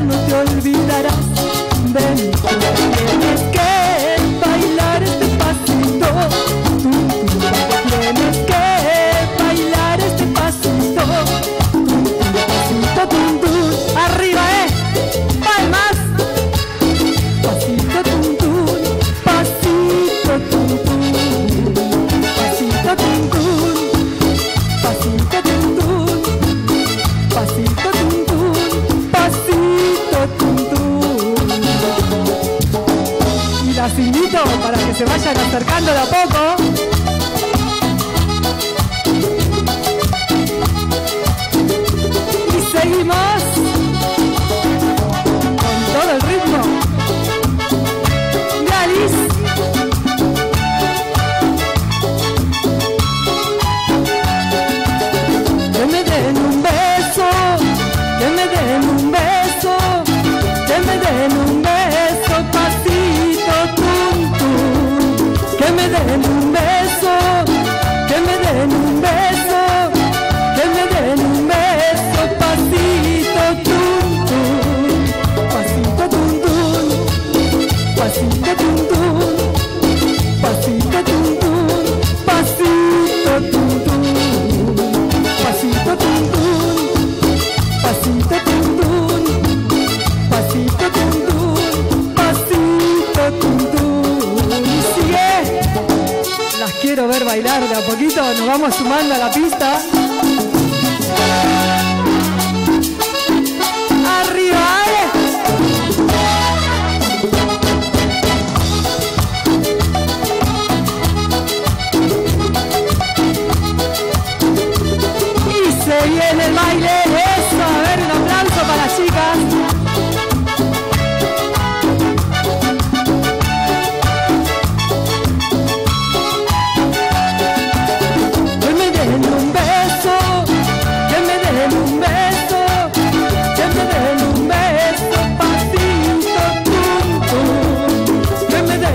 no te olvidarás. De mi para que se vayan acercando de a poco. ver bailar de a poquito, nos vamos sumando a la pista.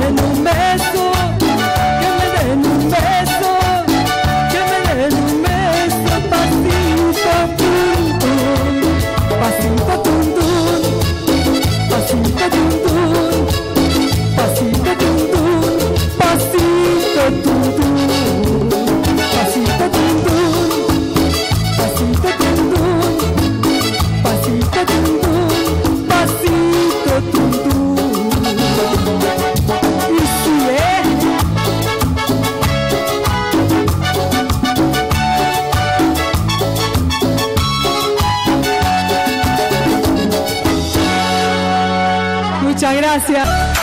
en un Muchas gracias.